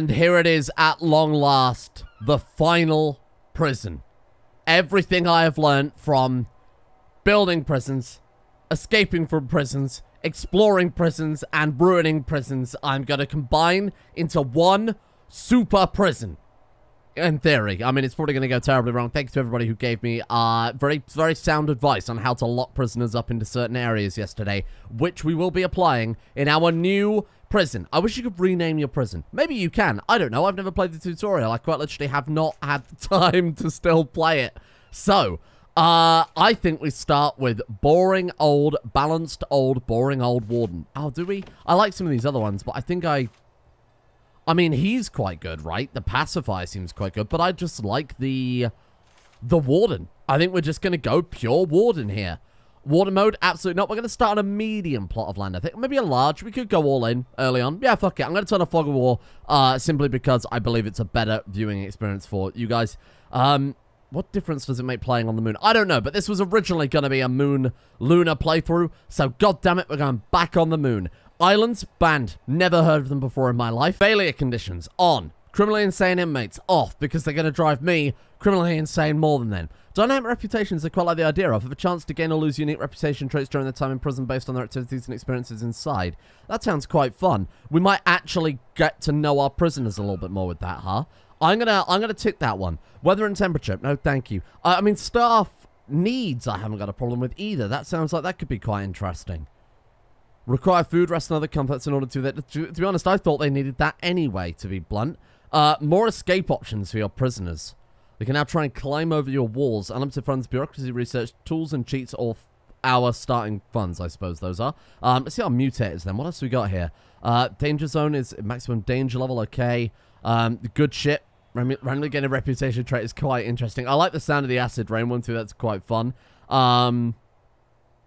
And here it is at long last, the final prison. Everything I have learned from building prisons, escaping from prisons, exploring prisons, and ruining prisons, I'm going to combine into one super prison. In theory. I mean, it's probably going to go terribly wrong. Thanks to everybody who gave me uh, very, very sound advice on how to lock prisoners up into certain areas yesterday, which we will be applying in our new prison. I wish you could rename your prison. Maybe you can. I don't know. I've never played the tutorial. I quite literally have not had the time to still play it. So, uh, I think we start with boring old, balanced old, boring old warden. Oh, do we? I like some of these other ones, but I think I I mean, he's quite good, right? The pacifier seems quite good, but I just like the the warden. I think we're just going to go pure warden here. Warden mode, absolutely not. We're going to start on a medium plot of land, I think. Maybe a large. We could go all in early on. Yeah, fuck it. I'm going to turn off Fog of War uh, simply because I believe it's a better viewing experience for you guys. Um, what difference does it make playing on the moon? I don't know, but this was originally going to be a moon lunar playthrough, so god damn it, we're going back on the moon. Islands, banned. Never heard of them before in my life. Failure conditions, on. Criminally insane inmates, off, because they're going to drive me criminally insane more than them. Dynamic reputations are quite like the idea of, have a chance to gain or lose unique reputation traits during their time in prison based on their activities and experiences inside. That sounds quite fun. We might actually get to know our prisoners a little bit more with that, huh? I'm gonna, I'm gonna tick that one. Weather and temperature, no thank you. I mean, staff needs I haven't got a problem with either. That sounds like that could be quite interesting. Require food, rest, and other comforts in order to that. To, to, be honest, I thought they needed that anyway, to be blunt. Uh, more escape options for your prisoners. They can now try and climb over your walls. Unlimited funds, bureaucracy research, tools and cheats, or our starting funds, I suppose those are. Um, let's see how mutate is then. What else we got here? Uh, danger zone is maximum danger level, okay. Um, good shit. Randomly getting a reputation trait is quite interesting. I like the sound of the acid rain one too. That's quite fun. Um,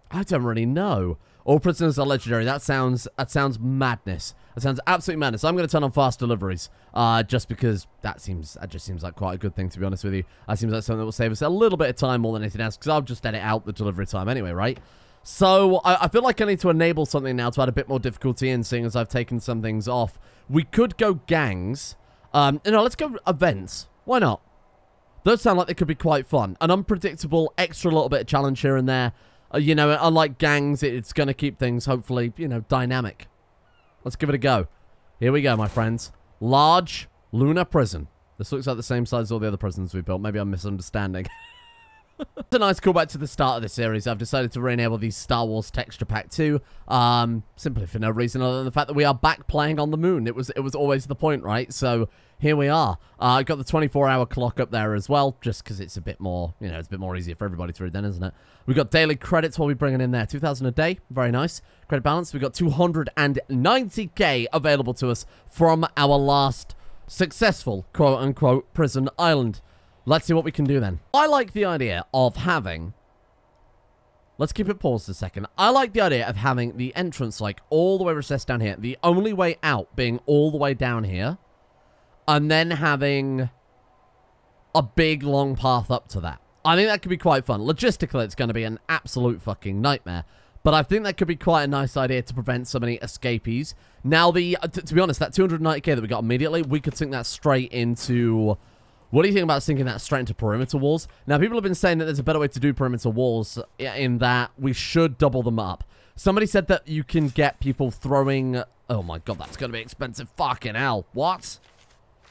I don't really know. All prisoners are legendary. That sounds that sounds madness. That sounds absolutely madness. I'm going to turn on fast deliveries, uh, just because that seems that just seems like quite a good thing to be honest with you. That seems like something that will save us a little bit of time more than anything else, because I'll just edit out the delivery time anyway, right? So I, I, feel like I need to enable something now to add a bit more difficulty in, seeing as I've taken some things off. We could go gangs. Um, you know, let's go events. Why not? Those sound like they could be quite fun. An unpredictable, extra little bit of challenge here and there. Uh, you know, unlike gangs, it's going to keep things, hopefully, you know, dynamic. Let's give it a go. Here we go, my friends. Large lunar prison. This looks like the same size as all the other prisons we built. Maybe I'm misunderstanding. it's a nice callback to the start of the series. I've decided to re-enable the Star Wars Texture Pack 2, um, simply for no reason other than the fact that we are back playing on the moon. It was it was always the point, right? So here we are. Uh, I got the 24-hour clock up there as well, just because it's a bit more, you know, it's a bit more easier for everybody to read then, isn't it? We've got daily credits while we'll be bringing in there. 2,000 a day. Very nice. Credit balance. We've got 290k available to us from our last successful, quote-unquote, prison island. Let's see what we can do then. I like the idea of having... Let's keep it paused a second. I like the idea of having the entrance, like, all the way recessed down here. The only way out being all the way down here. And then having a big, long path up to that. I think that could be quite fun. Logistically, it's going to be an absolute fucking nightmare. But I think that could be quite a nice idea to prevent so many escapees. Now, the to be honest, that 290k that we got immediately, we could sink that straight into what do you think about sinking that straight into perimeter walls? Now, people have been saying that there's a better way to do perimeter walls in that we should double them up. Somebody said that you can get people throwing... Oh my god, that's going to be expensive. Fucking hell. What?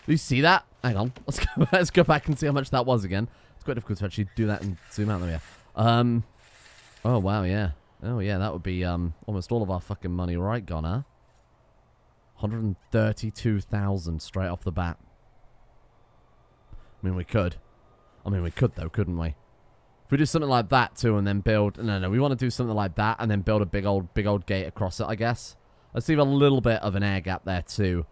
Do you see that? Hang on. Let's go, let's go back and see how much that was again. It's quite difficult to actually do that and zoom out there. Um, oh, wow, yeah. Oh, yeah, that would be um almost all of our fucking money right gone, huh? 132,000 straight off the bat. I mean, we could. I mean, we could, though, couldn't we? If we do something like that, too, and then build... No, no, we want to do something like that and then build a big old, big old gate across it, I guess. Let's leave a little bit of an air gap there, too.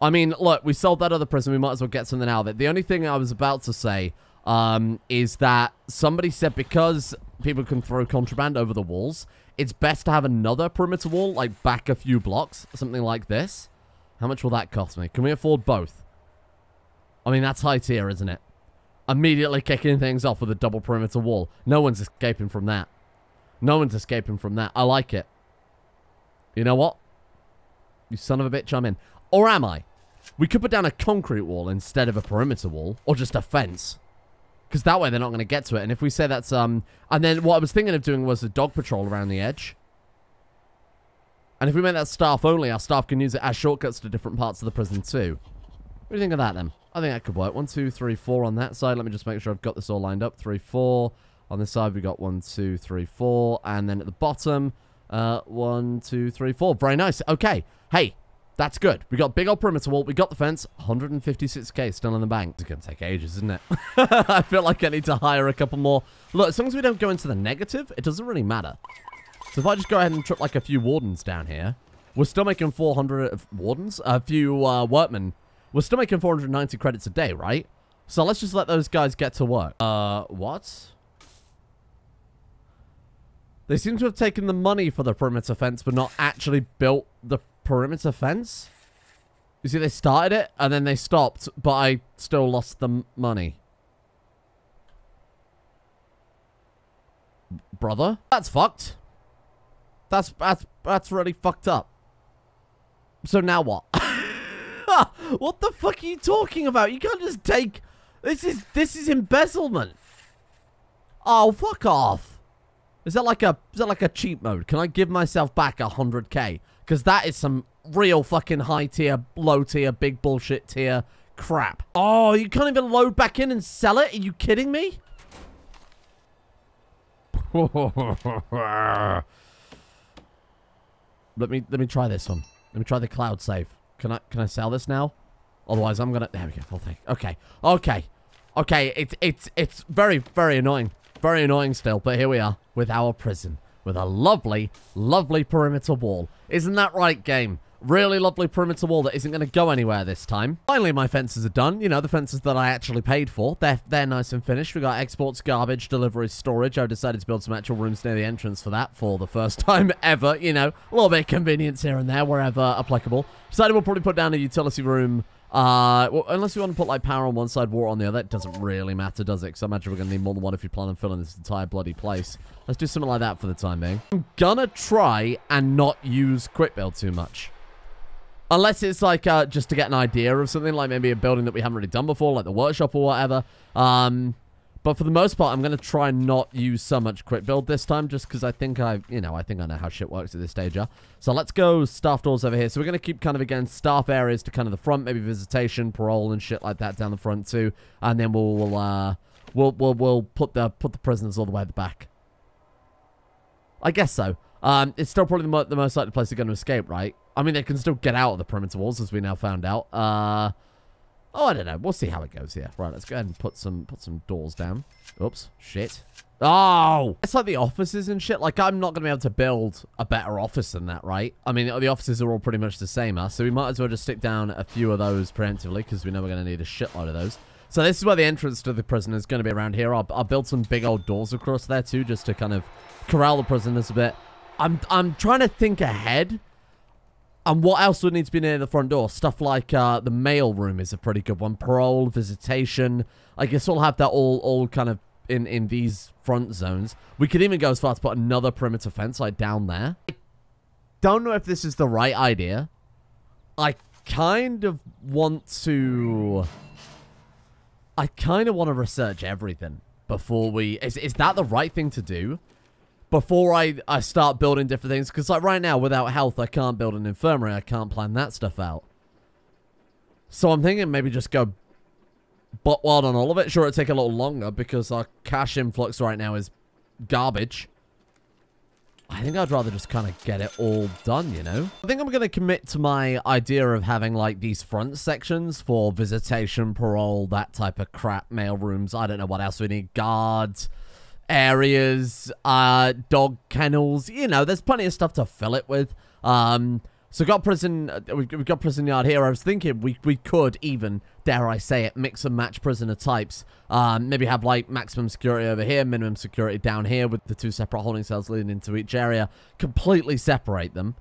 I mean, look, we sold that other prison. We might as well get something out of it. The only thing I was about to say um, is that somebody said because people can throw contraband over the walls, it's best to have another perimeter wall, like back a few blocks, something like this. How much will that cost me? Can we afford both? I mean, that's high tier, isn't it? Immediately kicking things off with a double perimeter wall. No one's escaping from that. No one's escaping from that. I like it. You know what? You son of a bitch, I'm in. Or am I? We could put down a concrete wall instead of a perimeter wall, or just a fence. Because that way they're not going to get to it. And if we say that's, um... And then what I was thinking of doing was a dog patrol around the edge. And if we make that staff only, our staff can use it as shortcuts to different parts of the prison too. What do you think of that then? I think that could work. One, two, three, four on that side. Let me just make sure I've got this all lined up. Three, four. On this side, we got one, two, three, four. And then at the bottom, uh, one, two, three, four. Very nice. Okay. Hey, that's good. We got big old perimeter wall. We got the fence. 156k still in the bank. It's going to take ages, isn't it? I feel like I need to hire a couple more. Look, as long as we don't go into the negative, it doesn't really matter. So if I just go ahead and trip like a few wardens down here, we're still making 400 wardens, a few uh, workmen. We're still making 490 credits a day, right? So let's just let those guys get to work. Uh, what? They seem to have taken the money for the perimeter fence, but not actually built the perimeter fence. You see, they started it, and then they stopped, but I still lost the money. Brother? That's fucked. That's, that's, that's really fucked up. So now what? what the fuck are you talking about? You can't just take... This is, this is embezzlement. Oh, fuck off. Is that like a is that like a cheat mode? Can I give myself back a hundred k? Because that is some real fucking high tier, low tier, big bullshit tier crap. Oh, you can't even load back in and sell it? Are you kidding me? let me let me try this one. Let me try the cloud save. Can I can I sell this now? Otherwise, I'm gonna. There we go. Full thing. Okay. Okay. Okay. It's it's it's very very annoying. Very annoying still, but here we are with our prison. With a lovely, lovely perimeter wall. Isn't that right, game? Really lovely perimeter wall that isn't going to go anywhere this time. Finally, my fences are done. You know, the fences that I actually paid for. They're, they're nice and finished. We got exports, garbage, deliveries, storage. I decided to build some actual rooms near the entrance for that for the first time ever. You know, a little bit of convenience here and there wherever applicable. Decided we'll probably put down a utility room uh, well, unless you want to put, like, power on one side, water on the other, it doesn't really matter, does it? Because I imagine we're going to need more than one if you plan on filling this entire bloody place. Let's do something like that for the time being. I'm gonna try and not use quick build too much. Unless it's, like, uh, just to get an idea of something, like maybe a building that we haven't really done before, like the workshop or whatever. Um, but for the most part, I'm going to try and not use so much quick build this time, just because I think I, you know, I think I know how shit works at this stage. Yeah? So let's go staff doors over here. So we're going to keep kind of, again, staff areas to kind of the front, maybe visitation, parole, and shit like that down the front too. And then we'll, we'll, uh, we'll, we'll, we'll put the, put the prisoners all the way at the back. I guess so. Um, it's still probably the, mo the most likely place they're going to escape, right? I mean, they can still get out of the perimeter walls, as we now found out. Uh, Oh, I don't know. We'll see how it goes here. Right, let's go ahead and put some put some doors down. Oops. Shit. Oh! It's like the offices and shit. Like, I'm not going to be able to build a better office than that, right? I mean, the offices are all pretty much the same, huh? So we might as well just stick down a few of those preemptively, because we know we're going to need a shitload of those. So this is where the entrance to the prison is going to be around here. I'll, I'll build some big old doors across there, too, just to kind of corral the prisoners a bit. I'm, I'm trying to think ahead and what else would need to be near the front door? Stuff like uh, the mail room is a pretty good one. Parole, visitation. I guess we'll have that all, all kind of in, in these front zones. We could even go as far as put another perimeter fence like down there. I don't know if this is the right idea. I kind of want to... I kind of want to research everything before we... Is, is that the right thing to do? Before I, I start building different things. Because, like, right now, without health, I can't build an infirmary. I can't plan that stuff out. So I'm thinking maybe just go butt wild on all of it. Sure, it'll take a little longer because our cash influx right now is garbage. I think I'd rather just kind of get it all done, you know? I think I'm going to commit to my idea of having, like, these front sections for visitation, parole, that type of crap, mail rooms. I don't know what else we need. Guards areas, uh, dog kennels. You know, there's plenty of stuff to fill it with. Um, so got prison, uh, we've, got prison yard here. I was thinking we we could even, dare I say it, mix and match prisoner types. Um, maybe have like maximum security over here, minimum security down here with the two separate holding cells leading into each area. Completely separate them.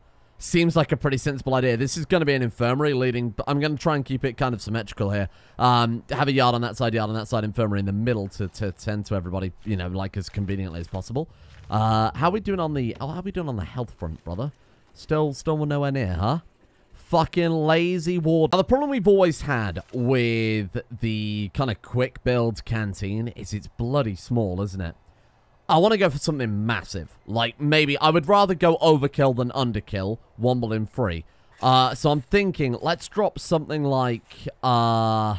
Seems like a pretty sensible idea. This is going to be an infirmary leading... but I'm going to try and keep it kind of symmetrical here. Um, have a yard on that side, yard on that side, infirmary in the middle to, to tend to everybody, you know, like as conveniently as possible. Uh, how are we doing on the... Oh, how are we doing on the health front, brother? Still, still nowhere near, huh? fucking lazy ward. Now, the problem we've always had with the kind of quick build canteen is it's bloody small, isn't it? I want to go for something massive. Like, maybe I would rather go overkill than underkill. Womble in free. Uh, so I'm thinking, let's drop something like, uh...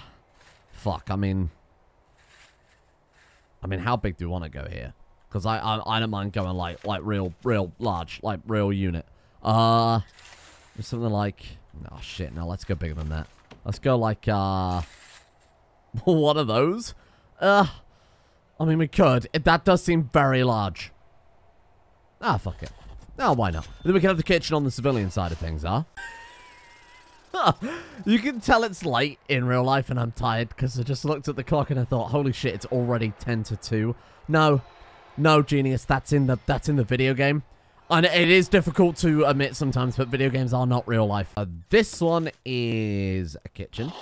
Fuck, I mean... I mean, how big do we want to go here? Because I, I I don't mind going like like real real large like real unit. Uh, something like oh shit. No, let's go bigger than that. Let's go like uh one of those. Uh, I mean we could. It, that does seem very large. Ah, fuck it. Oh, why not? Then we can have the kitchen on the civilian side of things, huh? you can tell it's late in real life and I'm tired because I just looked at the clock and I thought, holy shit, it's already 10 to 2. No, no, genius, that's in the that's in the video game. And it is difficult to admit sometimes, but video games are not real life. Uh, this one is a kitchen.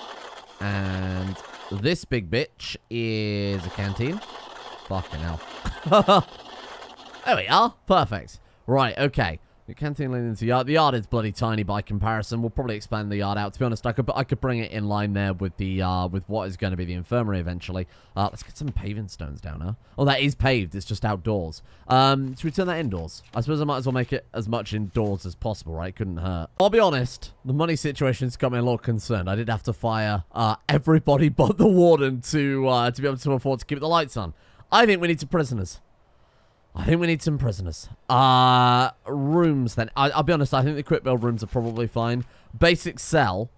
And this big bitch is a canteen. Fucking hell. there we are. Perfect. Right, okay. The canteen leading into the yard. The yard is bloody tiny by comparison. We'll probably expand the yard out. To be honest, I could I could bring it in line there with the uh, with what is going to be the infirmary eventually. Uh, let's get some paving stones down here. Oh, that is paved. It's just outdoors. Um, should we turn that indoors? I suppose I might as well make it as much indoors as possible, right? Couldn't hurt. I'll be honest. The money situation's got me a little concerned. I did have to fire uh, everybody but the warden to uh, to be able to afford to keep the lights on. I think we need some prisoners. I think we need some prisoners. Uh, rooms then. I, will be honest, I think the quick build rooms are probably fine. Basic cell.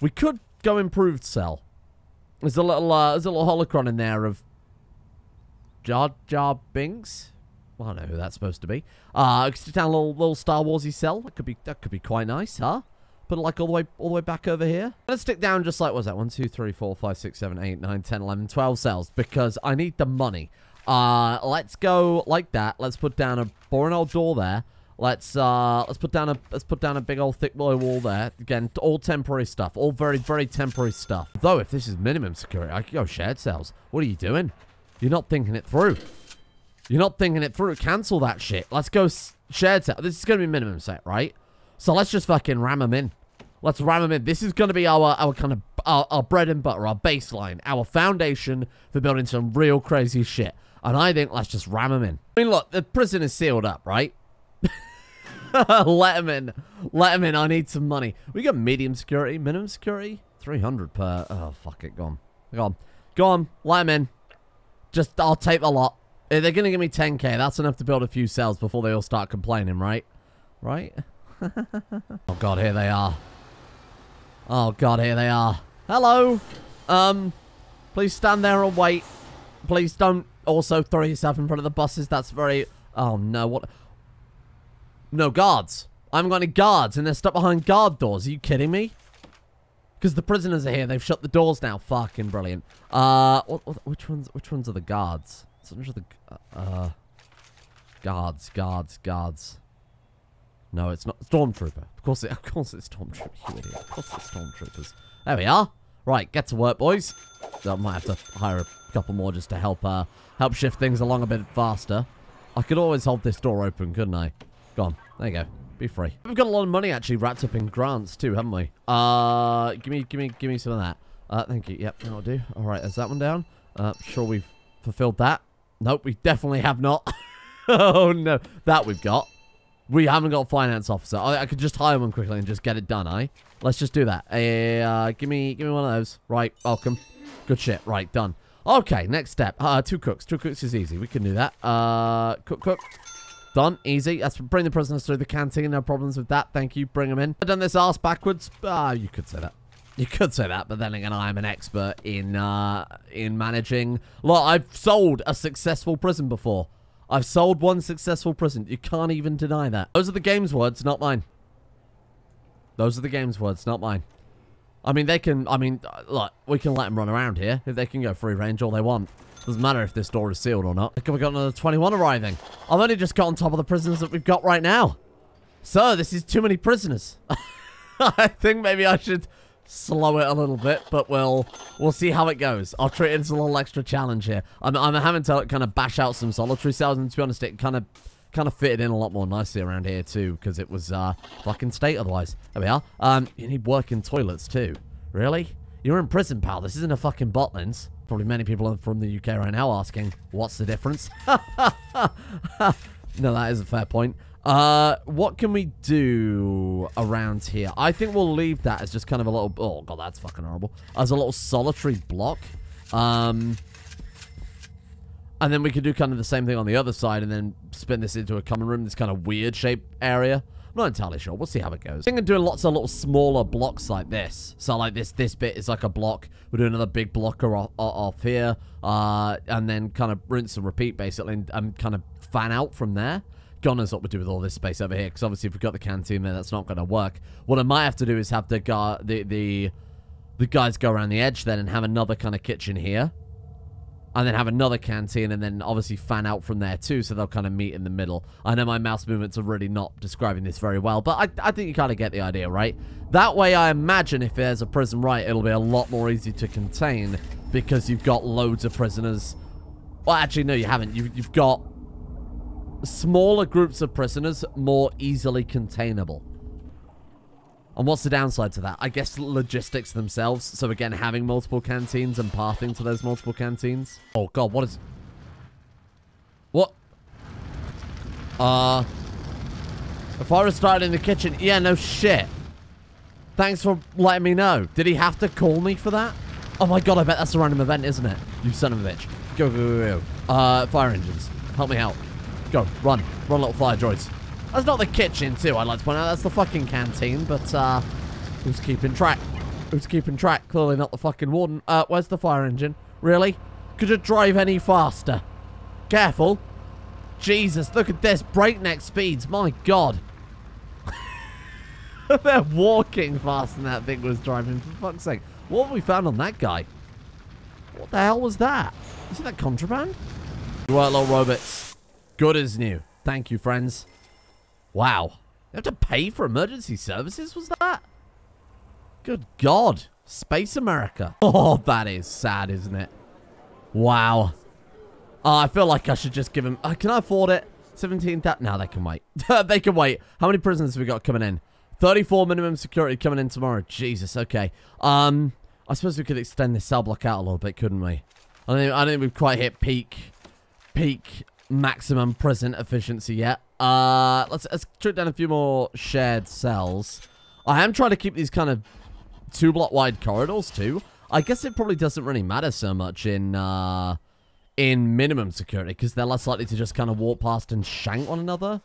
We could go improved cell. There's a little, uh, there's a little holocron in there of Jar Jar Binks. Well, I don't know who that's supposed to be. Uh, just down a little, little Star Warsy cell. That could be, that could be quite nice, huh? Put it like all the way, all the way back over here. Let's stick down just like, what's that? 1, 2, 3, 4, 5, 6, 7, 8, 9, 10, 11, 12 cells. Because I need the money. Uh, let's go like that. Let's put down a boring old door there. Let's uh, let's put down a let's put down a big old thick wall there. Again, all temporary stuff, all very very temporary stuff. Though, if this is minimum security, I could go shared cells. What are you doing? You're not thinking it through. You're not thinking it through. Cancel that shit. Let's go shared cell. This is gonna be minimum set, right? So let's just fucking ram them in. Let's ram them in. This is gonna be our our kind of our, our bread and butter, our baseline, our foundation for building some real crazy shit. And I think let's just ram them in. I mean, look, the prison is sealed up, right? Let him in. Let him in. I need some money. We got medium security, minimum security, 300 per. Oh, fuck it. Go on. Go on. Go on. Let him in. Just, I'll take the lot. They're going to give me 10k, that's enough to build a few cells before they all start complaining, right? Right? oh, God, here they are. Oh, God, here they are. Hello. Um, please stand there and wait. Please don't also throw yourself in front of the buses. That's very... Oh, no. What? No, guards. I haven't got any guards, and they're stuck behind guard doors. Are you kidding me? Because the prisoners are here. They've shut the doors now. Fucking brilliant. Uh, what, what, which ones? Which ones are the guards? Which are the uh, guards? Guards? Guards? No, it's not stormtrooper. Of course, it, of course it's stormtrooper. You idiot. Of course it's stormtroopers. There we are. Right, get to work, boys. I might have to hire a couple more just to help uh, help shift things along a bit faster. I could always hold this door open, couldn't I? Go on. There you go. Be free. We've got a lot of money actually wrapped up in grants too, haven't we? Uh, give me, give me, give me some of that. Uh, thank you. Yep, that'll do. All right, there's that one down. Uh, sure we've fulfilled that. Nope, we definitely have not. oh no, that we've got. We haven't got a finance officer. I, I, could just hire one quickly and just get it done, eh? Let's just do that. Uh, give me, give me one of those. Right, welcome. Good shit. Right, done. Okay, next step. Uh, two cooks. Two cooks is easy. We can do that. Uh, cook, cook. Done. Easy. That's bring the prisoners through the canteen. No problems with that. Thank you. Bring them in. I've done this ass backwards. Ah, uh, you could say that. You could say that, but then again, I'm an expert in uh, in managing. Look, I've sold a successful prison before. I've sold one successful prison. You can't even deny that. Those are the game's words, not mine. Those are the game's words, not mine. I mean, they can, I mean, look, we can let them run around here. If they can go free range all they want. Doesn't matter if this door is sealed or not. we got another 21 arriving. I've only just got on top of the prisoners that we've got right now. So, this is too many prisoners. I think maybe I should slow it a little bit, but we'll we'll see how it goes. I'll treat it as a little extra challenge here. I'm, I'm having to kind of bash out some solitary cells, and to be honest, it kind of kind of fitted in a lot more nicely around here too, because it was uh, fucking state otherwise. There we are. Um, you need working toilets too. Really? You're in prison, pal. This isn't a fucking Butlins. Probably many people from the UK right now asking, what's the difference? no, that is a fair point. Uh, what can we do around here? I think we'll leave that as just kind of a little... Oh, God, that's fucking horrible. As a little solitary block. Um, and then we could do kind of the same thing on the other side and then spin this into a common room, this kind of weird shaped area. I'm not entirely sure. We'll see how it goes. I think I'm doing lots of little smaller blocks like this. So like this this bit is like a block. We'll do another big blocker off, off here. Uh, and then kind of rinse and repeat basically and, and kind of fan out from there. God knows what we do with all this space over here. Because obviously if we've got the canteen there, that's not going to work. What I might have to do is have the, guy, the, the, the guys go around the edge then and have another kind of kitchen here and then have another canteen and then obviously fan out from there too so they'll kind of meet in the middle. I know my mouse movements are really not describing this very well, but I, I think you kind of get the idea, right? That way I imagine if there's a prison right, it'll be a lot more easy to contain because you've got loads of prisoners. Well, actually, no, you haven't. You've, you've got smaller groups of prisoners more easily containable. And what's the downside to that? I guess logistics themselves. So again, having multiple canteens and pathing to those multiple canteens. Oh god, what is... What? Uh... The fire started in the kitchen. Yeah, no shit. Thanks for letting me know. Did he have to call me for that? Oh my god, I bet that's a random event, isn't it? You son of a bitch. Go, go, go, go. Uh, fire engines. Help me out. Go, run. Run, little fire droids. That's not the kitchen, too, I'd like to point out. That's the fucking canteen, but, uh, who's keeping track? Who's keeping track? Clearly not the fucking warden. Uh, where's the fire engine? Really? Could you drive any faster? Careful. Jesus, look at this. Breakneck speeds. My God. They're walking faster than that thing was driving, for fuck's sake. What have we found on that guy? What the hell was that? Is it that contraband? Right, little robots. Good as new. Thank you, friends. Wow. You have to pay for emergency services, was that? Good God. Space America. Oh, that is sad, isn't it? Wow. Oh, I feel like I should just give him... Uh, can I afford it? 17... That, no, they can wait. they can wait. How many prisoners have we got coming in? 34 minimum security coming in tomorrow. Jesus, okay. Um, I suppose we could extend this cell block out a little bit, couldn't we? I don't, I don't think we've quite hit peak... Peak maximum prison efficiency yet. Uh, let's, let's trip down a few more shared cells. I am trying to keep these kind of two block wide corridors too. I guess it probably doesn't really matter so much in, uh, in minimum security because they're less likely to just kind of walk past and shank one another.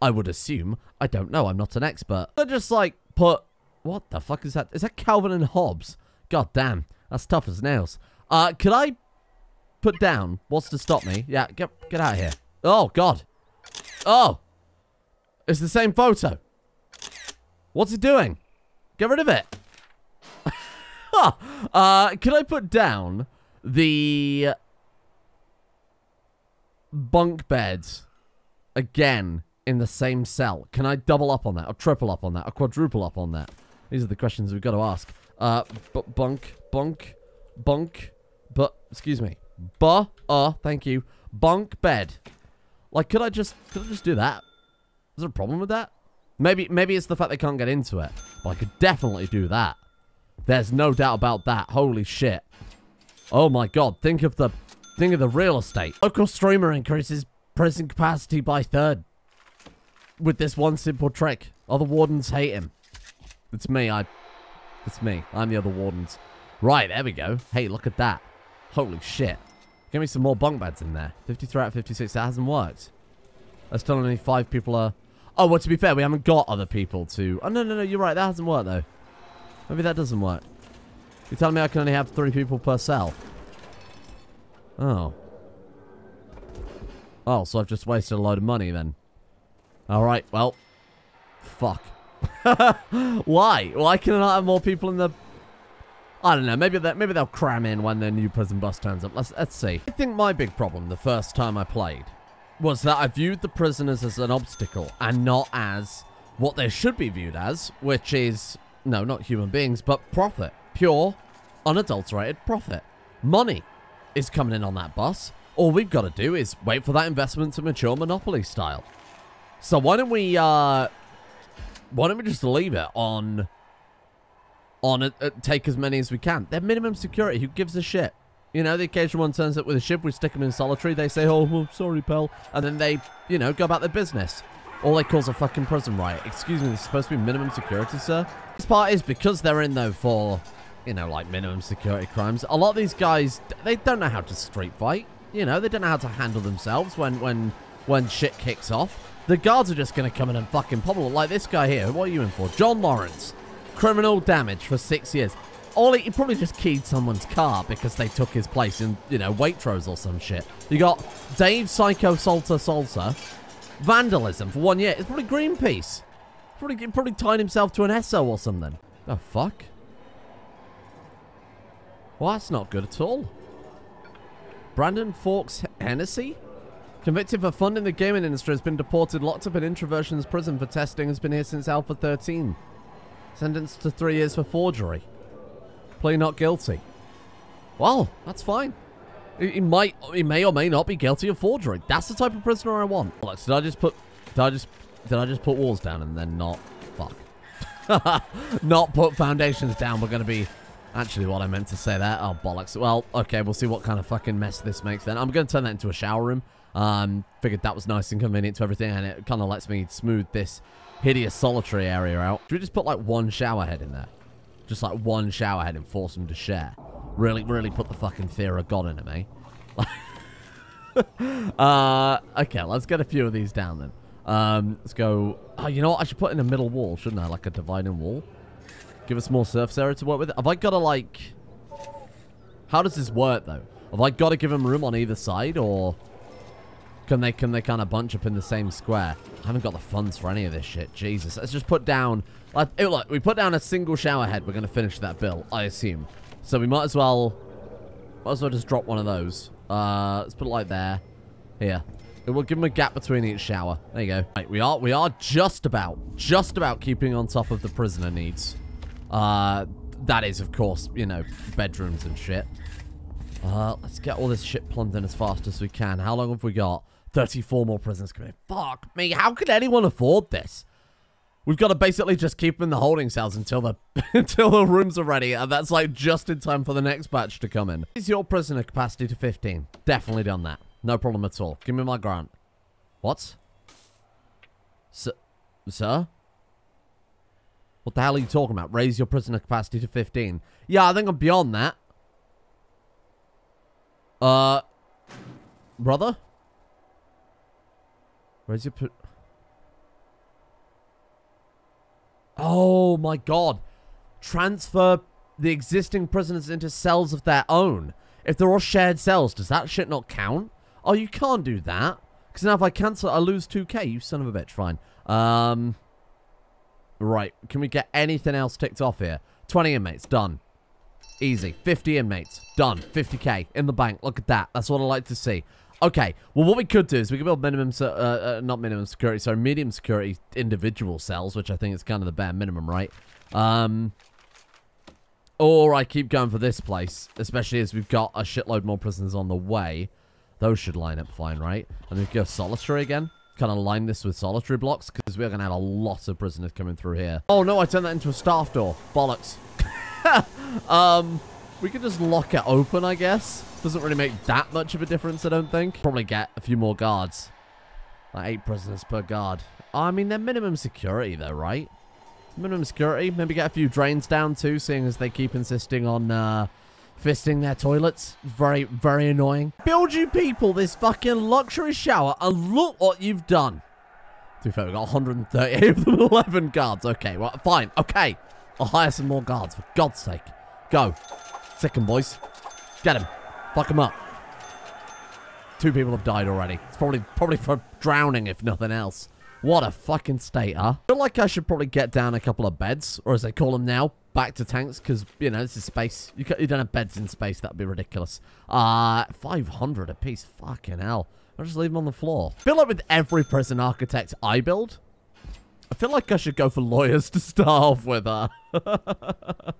I would assume. I don't know. I'm not an expert. They're just like put... What the fuck is that? Is that Calvin and Hobbes? God damn. That's tough as nails. Uh, could I put down? What's to stop me? Yeah, get, get out of here. Oh, God. Oh. It's the same photo. What's it doing? Get rid of it. uh, can I put down the bunk beds again in the same cell? Can I double up on that, or triple up on that, or quadruple up on that? These are the questions we've got to ask. Uh, bunk, bunk, bunk, but, excuse me. Buh, uh, thank you. Bunk bed. Like, could I just, could I just do that? Is there a problem with that? Maybe, maybe it's the fact they can't get into it. But I could definitely do that. There's no doubt about that. Holy shit. Oh my god. Think of the, think of the real estate. Local streamer increases prison capacity by third. With this one simple trick. Other wardens hate him. It's me. I, it's me. I'm the other wardens. Right, there we go. Hey, look at that. Holy shit. Give me some more bunk beds in there. 53 out of 56. That hasn't worked. There's still only five people are... Oh, well, to be fair, we haven't got other people to... Oh, no, no, no. You're right. That hasn't worked, though. Maybe that doesn't work. You're telling me I can only have three people per cell? Oh. Oh, so I've just wasted a load of money, then. Alright, well. Fuck. Why? Why can I not have more people in the I don't know. Maybe that maybe they'll cram in when the new prison bus turns up. Let's let's see. I think my big problem the first time I played was that I viewed the prisoners as an obstacle and not as what they should be viewed as, which is no, not human beings, but profit. Pure, unadulterated profit. Money is coming in on that bus. All we've got to do is wait for that investment to mature monopoly style. So why don't we, uh, why don't we just leave it on, on it, uh, take as many as we can. They're minimum security. Who gives a shit? You know, the occasional one turns up with a ship. We stick them in solitary. They say, oh, well, sorry, pal. And then they, you know, go about their business. All they cause a fucking prison riot. Excuse me, this is supposed to be minimum security, sir? This part is because they're in, though, for, you know, like minimum security crimes. A lot of these guys, they don't know how to street fight. You know, they don't know how to handle themselves when, when, when shit kicks off. The guards are just going to come in and fucking pummel. Like this guy here. What are you in for? John Lawrence. Criminal damage for six years. Ollie, he probably just keyed someone's car because they took his place in, you know, Waitrose or some shit. You got Dave Psycho Salsa Salsa. Vandalism for one year. It's probably Greenpeace. Probably, probably tied himself to an Esso or something. The fuck? Well, that's not good at all. Brandon Fawkes Hennessy? Convicted for funding the gaming industry, has been deported, locked up in Introversion's prison for testing, has been here since Alpha 13. Sentenced to three years for forgery. Plea not guilty. Well, that's fine. He, might, he may or may not be guilty of forgery. That's the type of prisoner I want. Did I just put, did I just, did I just put walls down and then not, fuck. not put foundations down. We're going to be Actually, what I meant to say there. Oh, bollocks. Well, okay, we'll see what kind of fucking mess this makes then. I'm going to turn that into a shower room. Um, figured that was nice and convenient to everything, and it kind of lets me smooth this hideous solitary area out. Should we just put, like, one shower head in there? Just, like, one shower head and force them to share. Really, really put the fucking fear of God in him, eh? uh, okay, let's get a few of these down then. Um, let's go... Oh, you know what? I should put in a middle wall, shouldn't I? Like a dividing wall. Give us more surface area to work with. Have I got to, like... How does this work, though? Have I got to give them room on either side, or... Can they, can they kind of bunch up in the same square? I haven't got the funds for any of this shit. Jesus. Let's just put down... Like, look, we put down a single shower head. We're going to finish that bill, I assume. So we might as well... Might as well just drop one of those. Uh, let's put it like there. Here. We'll give them a gap between each shower. There you go. Right, we are we are just about, just about keeping on top of the prisoner needs. Uh, that is, of course, you know, bedrooms and shit. Uh, let's get all this shit plumbed in as fast as we can. How long have we got? 34 more prisoners coming in. Fuck me, how can anyone afford this? We've got to basically just keep them in the holding cells until the until the rooms are ready, and that's like just in time for the next batch to come in. Is your prisoner capacity to 15? Definitely done that. No problem at all. Give me my grant. What? Sir? Sir? What the hell are you talking about? Raise your prisoner capacity to 15. Yeah, I think I'm beyond that. Uh, brother? Where's your... Oh my god. Transfer the existing prisoners into cells of their own. If they're all shared cells, does that shit not count? Oh, you can't do that. Because now if I cancel, I lose 2k. You son of a bitch. Fine. Um... Right, can we get anything else ticked off here? 20 inmates, done. Easy. 50 inmates, done. 50k in the bank. Look at that. That's what I like to see. Okay, well, what we could do is we could build minimum, uh, uh, not minimum security, sorry, medium security individual cells, which I think is kind of the bare minimum, right? Um, or I keep going for this place, especially as we've got a shitload more prisoners on the way. Those should line up fine, right? And then go solitary again kind of line this with solitary blocks because we're going to have a lot of prisoners coming through here. Oh, no, I turned that into a staff door. Bollocks. um, we could just lock it open, I guess. Doesn't really make that much of a difference, I don't think. Probably get a few more guards. Like eight prisoners per guard. I mean, they're minimum security, though, right? Minimum security. Maybe get a few drains down, too, seeing as they keep insisting on, uh, fisting their toilets. Very, very annoying. Build you people this fucking luxury shower and look what you've done. To be fair, we've got 138 of them 11 guards. Okay, well, fine. Okay. I'll hire some more guards, for God's sake. Go. Sick them, boys. Get him. Fuck him up. Two people have died already. It's probably probably for drowning, if nothing else. What a fucking state, huh? I feel like I should probably get down a couple of beds, or as they call them now, bacta tanks because, you know, this is space. You, you don't have beds in space. That would be ridiculous. Uh, 500 a piece. Fucking hell. I'll just leave them on the floor. I feel like with every prison architect I build, I feel like I should go for lawyers to start off with. Uh.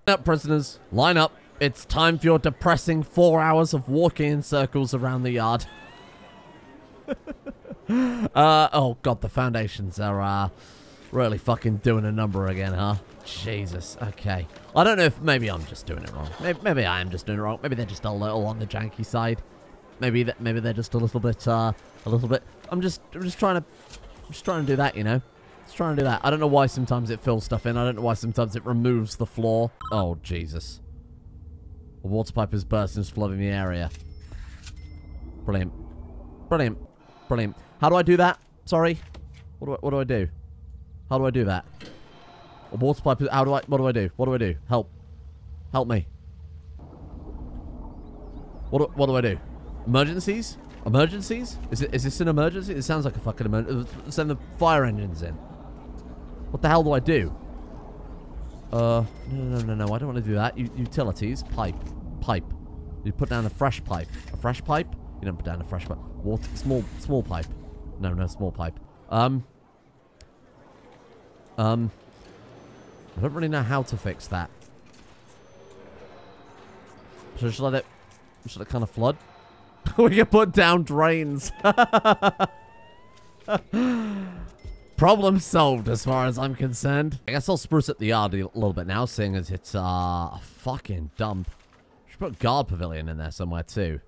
up, prisoners. Line up. It's time for your depressing four hours of walking in circles around the yard. uh, oh god, the foundations are uh, really fucking doing a number again, huh? Jesus. Okay. I don't know if maybe I'm just doing it wrong. Maybe, maybe I am just doing it wrong. Maybe they're just a little on the janky side. Maybe that maybe they're just a little bit uh, a little bit. I'm just I'm just trying to I'm just trying to do that, you know. Just trying to do that. I don't know why sometimes it fills stuff in. I don't know why sometimes it removes the floor. Oh Jesus. A water pipe is bursting, is flooding the area. Brilliant. Brilliant. Brilliant. How do I do that? Sorry. What do I, what do I do? How do I do that? A water pipe. How do I? What do I do? What do I do? Help! Help me! What do, what do I do? Emergencies? Emergencies? Is it is this an emergency? It sounds like a fucking emergency. Send the fire engines in. What the hell do I do? Uh, no, no, no, no. I don't want to do that. U utilities, pipe, pipe. You put down a fresh pipe. A fresh pipe? You don't put down a fresh pipe. Water, small, small pipe. No, no, small pipe. Um. Um. I don't really know how to fix that. So just let it, just let it kind of flood. we can put down drains. Problem solved as far as I'm concerned. I guess I'll spruce up the yard a little bit now, seeing as it's uh, a fucking dump. Should put guard pavilion in there somewhere too.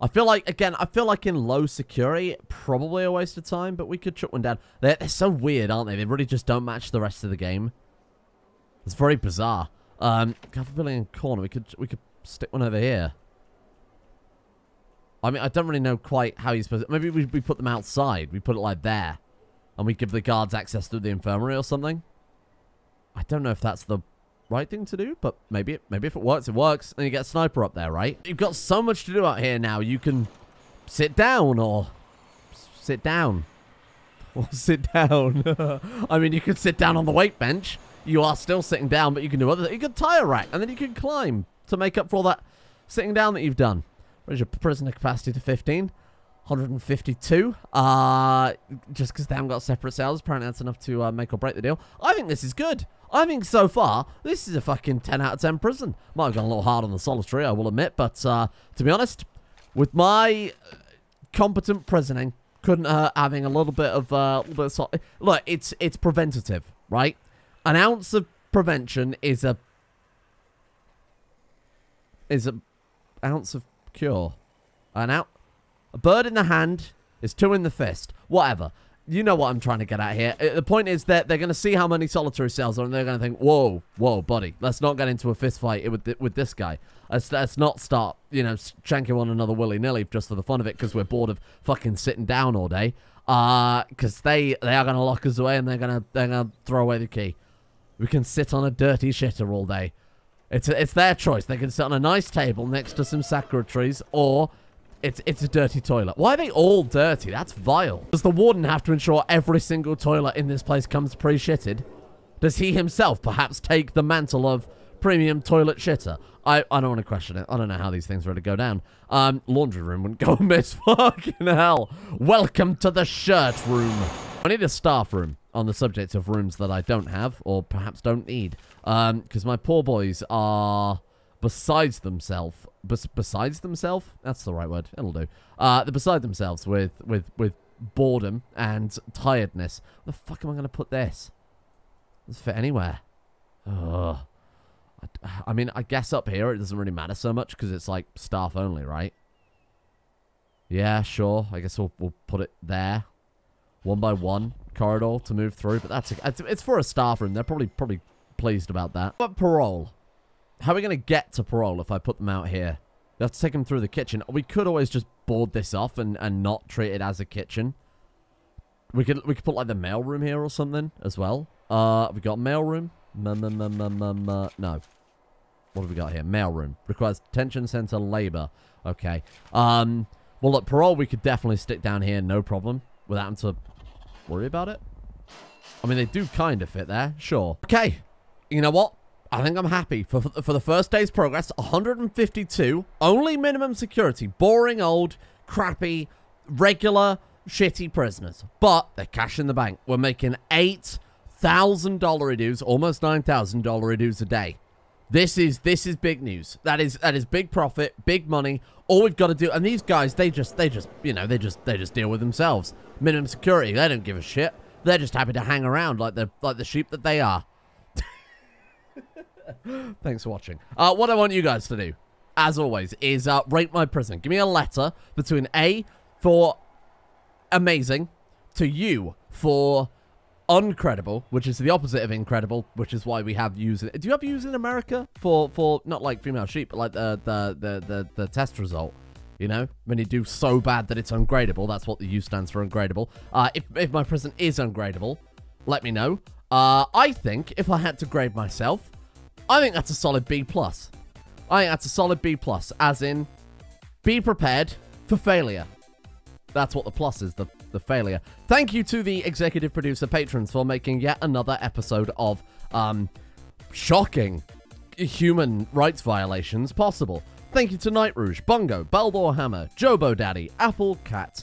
I feel like, again, I feel like in low security, probably a waste of time, but we could chuck one down. They're, they're so weird, aren't they? They really just don't match the rest of the game. It's very bizarre. Um, guard pavilion corner. We could we could stick one over here. I mean, I don't really know quite how you're supposed to... Maybe we, we put them outside. We put it like there. And we give the guards access to the infirmary or something. I don't know if that's the right thing to do, but maybe maybe if it works, it works. And you get a sniper up there, right? You've got so much to do out here now. You can sit down or sit down. Or sit down. I mean, you could sit down on the weight bench. You are still sitting down, but you can do other things. You can tie a rack, and then you can climb to make up for all that sitting down that you've done. Raise your prisoner capacity to 15. 152. Uh, just because they haven't got separate cells, apparently that's enough to uh, make or break the deal. I think this is good. I think so far, this is a fucking 10 out of 10 prison. Might have gone a little hard on the solitary, I will admit, but uh, to be honest, with my uh, competent prisoning, couldn't hurt having a little bit of, uh, little bit of sol Look, it's, it's preventative, right? An ounce of prevention is a, is a ounce of cure. An out, a bird in the hand is two in the fist. Whatever. You know what I'm trying to get at here. Uh, the point is that they're going to see how many solitary cells are, and they're going to think, whoa, whoa, buddy, let's not get into a fist fight with, th with this guy. Let's, let's not start, you know, shanking one another willy-nilly just for the fun of it because we're bored of fucking sitting down all day. Uh, because they, they are going to lock us away, and they're going to they're gonna throw away the key. We can sit on a dirty shitter all day. It's, a, it's their choice. They can sit on a nice table next to some sakura trees, or it's it's a dirty toilet. Why are they all dirty? That's vile. Does the warden have to ensure every single toilet in this place comes pre-shitted? Does he himself perhaps take the mantle of premium toilet shitter? I, I don't want to question it. I don't know how these things really go down. Um, laundry room wouldn't go amiss. Fucking hell. Welcome to the shirt room. I need a staff room on the subject of rooms that I don't have or perhaps don't need. Um, because my poor boys are besides themselves. Bes besides themselves? That's the right word. It'll do. Uh, they're beside themselves with, with, with boredom and tiredness. Where the fuck am I going to put this? Does fit anywhere? Ugh. I, I mean, I guess up here it doesn't really matter so much because it's like staff only, right? Yeah, sure. I guess we'll, we'll put it there. One by one corridor to move through, but that's it's for a staff room. They're probably probably pleased about that. But parole. How are we going to get to parole if I put them out here? We have to take them through the kitchen. We could always just board this off and, and not treat it as a kitchen. We could we could put like the mail room here or something as well. Uh, we got mail room. no. What have we got here? Mail room. Requires detention center labor. Okay. Um. Well, look, parole we could definitely stick down here, no problem, without having to worry about it. I mean, they do kind of fit there. Sure. Okay. You know what? I think I'm happy. For, for the first day's progress, 152. Only minimum security. Boring, old, crappy, regular, shitty prisoners. But they're cash in the bank. We're making $8,000 dues, almost $9,000 dues a day. This is this is big news. That is that is big profit, big money. All we've got to do, and these guys, they just they just you know they just they just deal with themselves. Minimum security, they don't give a shit. They're just happy to hang around like the like the sheep that they are. Thanks for watching. Uh, what I want you guys to do, as always, is uh, rate my prison. Give me a letter between A for amazing to you for uncredible, which is the opposite of incredible, which is why we have views. In, do you have views in America for for not like female sheep, but like the the the the, the test result? You know, when you do so bad that it's ungradable, that's what the U stands for, ungradable. Uh, if if my prison is ungradable, let me know. Uh, I think if I had to grade myself, I think that's a solid B plus. I think that's a solid B plus, as in, be prepared for failure. That's what the plus is, the, the failure. Thank you to the executive producer patrons for making yet another episode of um, shocking human rights violations possible. Thank you to Night Rouge, Bongo, Baldor Hammer, Jobo Daddy, Apple Cat,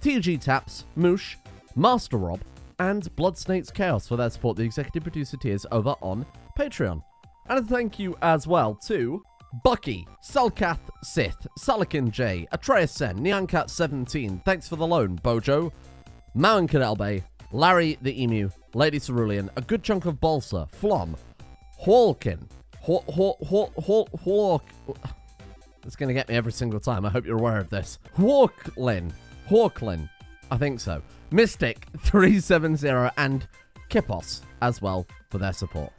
TG Taps, Moosh, Master Rob, and Blood Snakes Chaos for their support the executive producer tiers over on Patreon. And thank you as well to Bucky, Selkath Sith, Salakin J, Atreus Sen, Nyancat17, thanks for the loan, Bojo, Mauen Cadelbe, Larry the Emu, Lady Cerulean, a good chunk of Balsa, Flom, Hawkin, Haw Haw Haw Haw Hawk. It's gonna get me every single time. I hope you're aware of this. Hawklin, Hawklin, I think so. Mystic 370 and Kipos as well for their support.